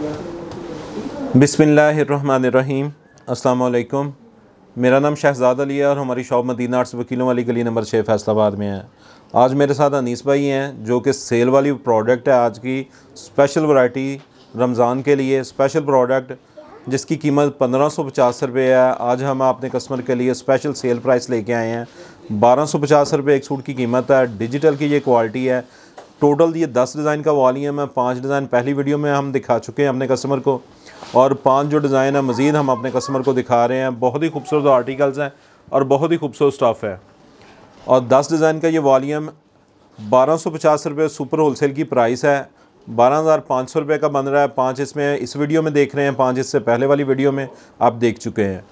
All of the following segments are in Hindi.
बिसमीम अल्लाम मेरा नाम शहजाद अली है और हमारी शॉप मदीना आर्ट्स वकीलों वाली गली नंबर छः फैसलाबाद में है। आज मेरे साथ अनीस भाई हैं, जो कि सेल वाली प्रोडक्ट है आज की स्पेशल वैरायटी रमज़ान के लिए। स्पेशल प्रोडक्ट जिसकी कीमत पंद्रह सौ पचास रुपये है। आज हम अपने कस्टमर के लिए स्पेशल सेल प्राइस लेके आए हैं। बारह सौ पचास रुपये एक सूट की कीमत है। डिजिटल की ये क्वालिटी है। टोटल ये दस डिज़ाइन का वॉल्यूम है पाँच डिज़ाइन पहली वीडियो में हम दिखा चुके हैं अपने कस्टमर को और पाँच जो डिज़ाइन है, मज़ीद हम अपने कस्टमर को दिखा रहे हैं। बहुत ही खूबसूरत आर्टिकल्स हैं और बहुत ही खूबसूरत स्टफ़ है। और दस डिज़ाइन का ये वॉल्यूम बारह सौ पचास रुपये सुपर होलसेल की प्राइस है। बारह हज़ार पाँच सौ रुपये का बन रहा है, पाँच इसमें इस वीडियो में देख रहे हैं, पाँच इससे पहले वाली वीडियो में आप देख चुके हैं।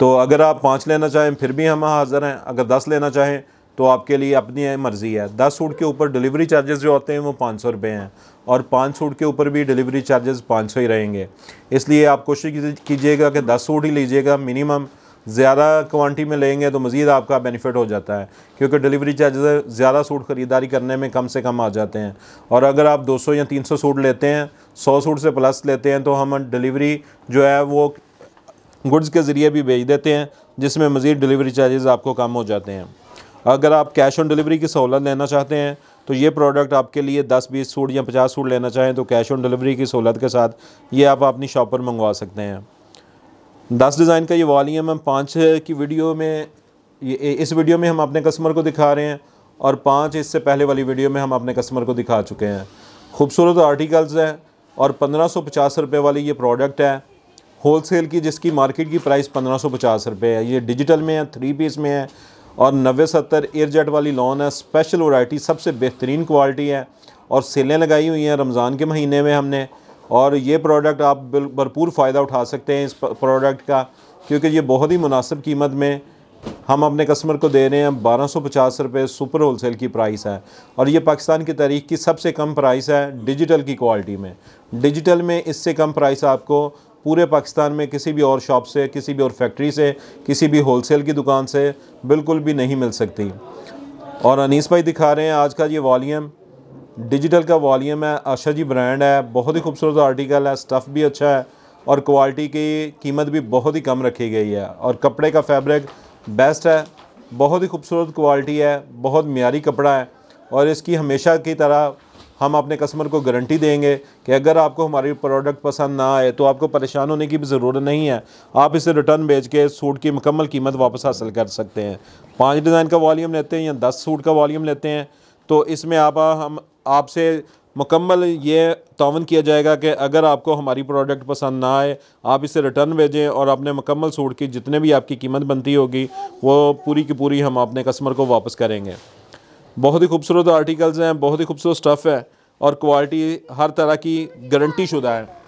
तो अगर आप पाँच लेना चाहें, फिर भी हम हाज़र हैं। अगर दस लेना चाहें तो आपके लिए अपनी मर्ज़ी है। दस सूट के ऊपर डिलीवरी चार्जेस जो होते हैं, वो पाँच सौ रुपये हैं और पाँच सूट के ऊपर भी डिलीवरी चार्जेस पाँच सौ ही रहेंगे। इसलिए आप कोशिश कीजिएगा कि दस सूट ही लीजिएगा मिनिमम ज़्यादा क्वांटिटी में लेंगे तो मज़ीद आपका बेनिफिट हो जाता है, क्योंकि डिलीवरी चार्जेस ज़्यादा सूट ख़रीदारी करने में कम से कम आ जाते हैं। और अगर आप 200 या 300 सूट लेते हैं 100 सूट से प्लस लेते हैं तो हम डिलीवरी जो है वो गुड्स के ज़रिए भी भेज देते हैं, जिसमें मज़ीद डिलीवरी चार्जेस आपको कम हो जाते हैं। अगर आप कैश ऑन डिलीवरी की सहूलत लेना चाहते हैं तो ये प्रोडक्ट आपके लिए 10 बीस सूट या 50 सूट लेना चाहें तो कैश ऑन डिलीवरी की सहूलत के साथ ये आप अपनी शॉप पर मंगवा सकते हैं। दस डिज़ाइन का ये वॉलीम हम पाँच की वीडियो में ये इस वीडियो में हम अपने कस्टमर को दिखा रहे हैं, और पाँच इससे पहले वाली वीडियो में हम अपने कस्टमर को दिखा चुके हैं। खूबसूरत आर्टिकल्स हैं, और पंद्रह सौ पचास वाली ये प्रोडक्ट है। होल सेल की जिसकी मार्केट की प्राइस पंद्रह सौ पचास रुपये है। ये डिजिटल में है थ्री पीस में है। और नब्बे सत्तर एयरजेट वाली लॉन है स्पेशल वैरायटी सबसे बेहतरीन क्वालिटी है और सेलें लगाई हुई हैं रमज़ान के महीने में हमने। और ये प्रोडक्ट आप भरपूर फ़ायदा उठा सकते हैं इस प्रोडक्ट का, क्योंकि ये बहुत ही मुनासिब कीमत में हम अपने कस्टमर को दे रहे हैं। बारह सौ पचास रुपये सुपर होलसेल की प्राइस है और ये पाकिस्तान की तारीख की सबसे कम प्राइस है डिजिटल की क्वालिटी में। डिजिटल में इससे कम प्राइस आपको पूरे पाकिस्तान में किसी भी और शॉप से, किसी भी और फैक्ट्री से, किसी भी होलसेल की दुकान से बिल्कुल भी नहीं मिल सकती। और अनीस भाई दिखा रहे हैं, आज का ये वॉल्यूम, डिजिटल का वॉल्यूम है, आशा जी ब्रांड है, बहुत ही खूबसूरत आर्टिकल है, स्टफ़ भी अच्छा है, और क्वालिटी की कीमत भी बहुत ही कम रखी गई है, और कपड़े का फैब्रिक बेस्ट है, बहुत ही खूबसूरत क्वालिटी है, बहुत मीरी कपड़ा है, और इसकी हमेशा की तरह हम अपने कस्टमर को गारंटी देंगे कि अगर आपको हमारी प्रोडक्ट पसंद ना आए तो आपको परेशान होने की भी ज़रूरत नहीं है। आप इसे रिटर्न भेज के सूट की मुकम्मल कीमत वापस हासिल कर सकते हैं। पाँच डिज़ाइन का वॉल्यूम लेते हैं या दस सूट का वॉल्यूम लेते हैं तो इसमें आप, हम, आपसे मुकम्मल ये तावन किया जाएगा कि अगर आपको हमारी प्रोडक्ट पसंद ना आए, आप इसे रिटर्न भेजें और अपने मुकम्मल सूट की जितने भी आपकी कीमत बनती होगी, वो पूरी की पूरी हम अपने कस्टमर को वापस करेंगे। बहुत ही खूबसूरत आर्टिकल्स हैं, बहुत ही खूबसूरत स्टफ़ है और क्वालिटी हर तरह की गारंटी शुदा है।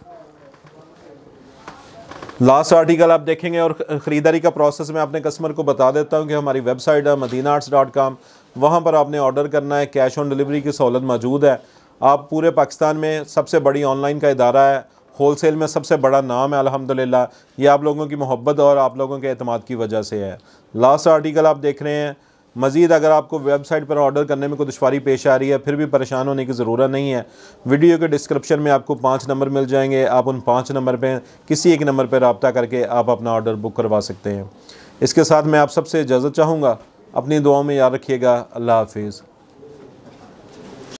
लास्ट आर्टिकल आप देखेंगे और ख़रीदारी का प्रोसेस मैं अपने कस्टमर को बता देता हूँ कि हमारी वेबसाइट है मदीना आर्ट्स डॉट कॉम वहाँ पर आपने ऑर्डर करना है कैश ऑन डिलीवरी की सहूलत मौजूद है। आप पूरे पाकिस्तान में सबसे बड़ी ऑनलाइन का इदारा है होल सेल में सबसे बड़ा नाम है, अल्हम्दुलिल्लाह। ये आप लोगों की मोहब्बत और आप लोगों के अतमाद की वजह से है। लास्ट आर्टिकल आप देख रहे हैं मज़ीद अगर आपको वेबसाइट पर ऑर्डर करने में कोई दुशारी पेश आ रही है, फिर भी परेशान होने की ज़रूरत नहीं है। वीडियो के डिस्क्रिप्शन में आपको पाँच नंबर मिल जाएँगे। आप उन पाँच नंबर पर किसी एक नंबर पर रबता करके आप अपना ऑर्डर बुक करवा सकते हैं। इसके साथ मैं आप सबसे इजाज़त चाहूँगा। अपनी दुआओं में याद रखिएगा। अल्लाह हाफिज़।